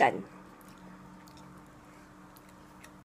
Done.